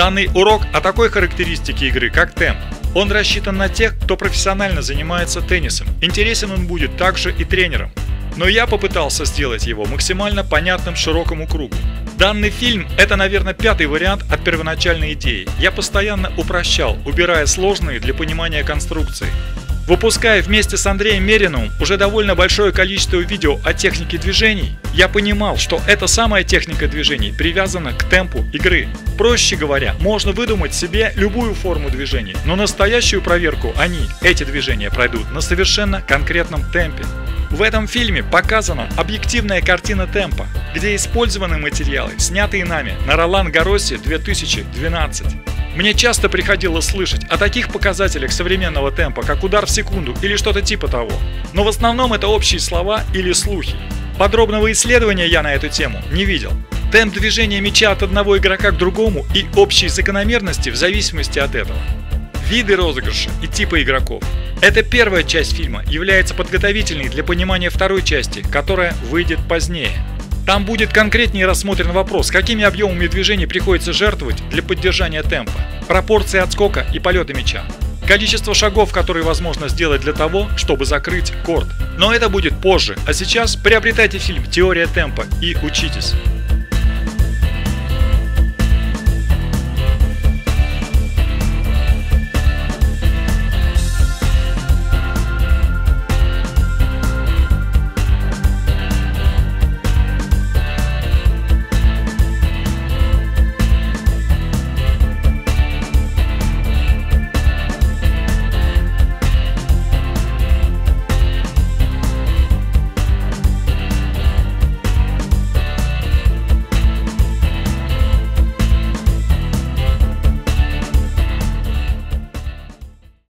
Данный урок о такой характеристике игры, как темп. Он рассчитан на тех, кто профессионально занимается теннисом. Интересен он будет также и тренерам. Но я попытался сделать его максимально понятным широкому кругу. Данный фильм – это, наверное, пятый вариант от первоначальной идеи. Я постоянно упрощал, убирая сложные для понимания конструкции. Выпуская вместе с Андреем Мериновым уже довольно большое количество видео о технике движений, я понимал, что эта самая техника движений привязана к темпу игры. Проще говоря, можно выдумать себе любую форму движений, но настоящую проверку они, эти движения, пройдут на совершенно конкретном темпе. В этом фильме показана объективная картина темпа, где использованы материалы, снятые нами на Ролан Гаросе 2012. Мне часто приходилось слышать о таких показателях современного темпа, как удар в секунду или что-то типа того. Но в основном это общие слова или слухи. Подробного исследования я на эту тему не видел. Темп движения мяча от одного игрока к другому и общие закономерности в зависимости от этого. Виды розыгрыша и типы игроков. Эта первая часть фильма является подготовительной для понимания второй части, которая выйдет позднее. Там будет конкретнее рассмотрен вопрос, какими объемами движений приходится жертвовать для поддержания темпа, пропорции отскока и полета мяча, количество шагов, которые возможно сделать для того, чтобы закрыть корт. Но это будет позже, а сейчас приобретайте фильм «Теория темпа» и учитесь.